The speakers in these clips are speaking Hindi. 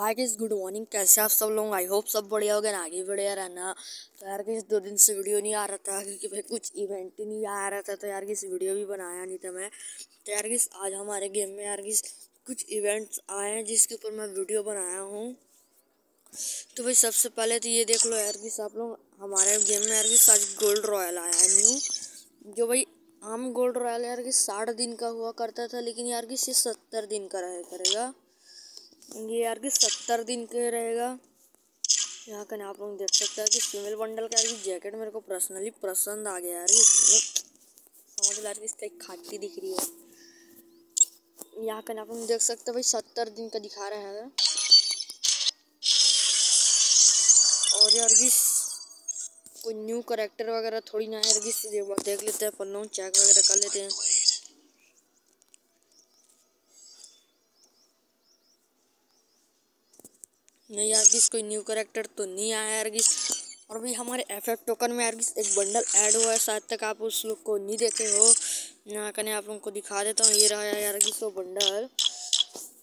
हाय किस गुड मॉर्निंग कैसे आप सब लोग? आई होप सब बढ़िया हो गए आगे बढ़िया रहना। तो यार किस दो दिन से वीडियो नहीं आ रहा था, क्योंकि भाई कुछ इवेंट ही नहीं आ रहा था तो यार किस वीडियो भी बनाया नहीं था मैं। तो यार किस, आज हमारे गेम में यार किस, कुछ इवेंट्स आए हैं जिसके ऊपर मैं वीडियो बनाया हूँ। तो भाई सबसे पहले तो ये देख लो यार किस, आप लोग, हमारे गेम में यार किस, आज गोल्ड रॉयल आया है न्यू जो भाई आम गोल्ड रॉयल यार कि साठ दिन का हुआ करता था, लेकिन यार किस सत्तर दिन का रहे, करेगा। ये यार कि सत्तर दिन के रहेगा। यहाँ का आप लोग देख सकते हैं कि फीमेल बंडल का यार जैकेट मेरे को पर्सनली पसंद आ गया यार मतलब समझ लो यार इसका एक खाटी दिख रही है। यहाँ का आप लोग देख सकते हैं भाई, सत्तर दिन का दिखा रहा है। और यार कि कोई न्यू करेक्टर वगैरह थोड़ी ना यार कि, देख लेते हैं पन्नों चेक वगैरह कर लेते हैं। नहीं यार किस कोई न्यू करेक्टर तो नहीं आया यार किस और भी हमारे एफ़ एफ़ टोकन में यार किस एक बंडल ऐड हुआ है, शायद तक आप उस लोग को नहीं देखे हो। यहाँ कने आप लोगों को दिखा देता हूँ, ये रहा यार किस वो बंडल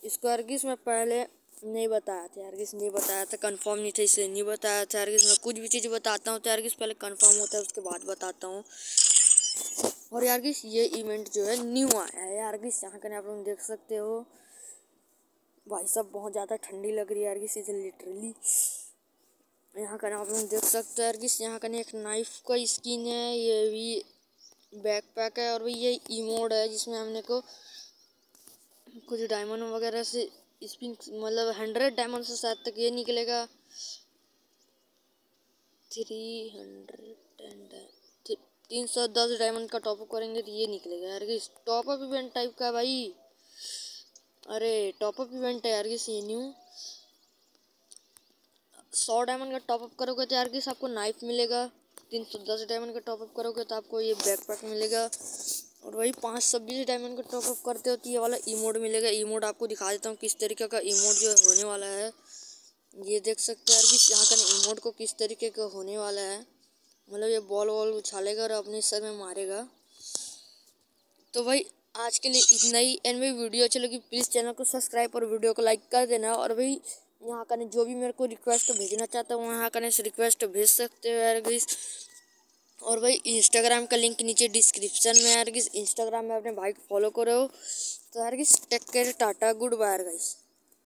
इसको यार किस मैं पहले नहीं बताया था यार किस नहीं बताया था कंफर्म नहीं था, इसलिए नहीं बताया था यार किस मैं कुछ भी चीज़ बताता हूँ तो यार किस पहले कंफर्म होता है, उसके बाद बताता हूँ। और यार किस ये इवेंट जो है न्यू आया है यार किस यहाँ कने आप लोग देख सकते हो। भाई साहब, बहुत ज़्यादा ठंडी लग रही है यार किसी से लिटरली यहाँ का ना आप लोग देख सकते हैं यार यहाँ का एक नाइफ का स्किन है, ये भी बैक पैक है और भाई ये ईमोड है, जिसमें हमने को कुछ डायमंड वगैरह से स्पिन मतलब हंड्रेड डायमंड से शायद तक ये निकलेगा। थ्री हंड्रेड एंड तीन सौ दस डायमंड का टॉपअप करेंगे तो ये निकलेगा यार टॉपअप इवेंट टाइप का भाई। अरे टॉपअप इवेंट है यार किसी न्यू। सौ डायमंड का टॉपअप करोगे तो यार किस आपको नाइफ मिलेगा? तीन सौ दस डायमंड का टॉपअप करोगे तो आपको ये बैकपैक मिलेगा। और वही पाँच सौ बीस डायमंड का टॉपअप करते हो तो ये वाला इमोड मिलेगा। इमोड आपको दिखा देता हूँ किस तरीके का इमोड जो होने वाला है। ये देख सकते हैं यार कि यहाँ का इमोड को किस तरीके का होने वाला है। मतलब ये बॉल वॉल उछालेगा और अपने सर में मारेगा। तो भाई आज के लिए इतना ही। एंड में वीडियो अच्छी लगी प्लीज़ चैनल को सब्सक्राइब और वीडियो को लाइक कर देना। और भाई, यहाँ का जो भी मेरे को रिक्वेस्ट भेजना चाहता हूँ, वहाँ का रिक्वेस्ट भेज सकते हो यार और भाई इंस्टाग्राम का लिंक नीचे डिस्क्रिप्शन में यार इंस्टाग्राम में अपने भाई को फॉलो करो। तो यार take care tata good bye guys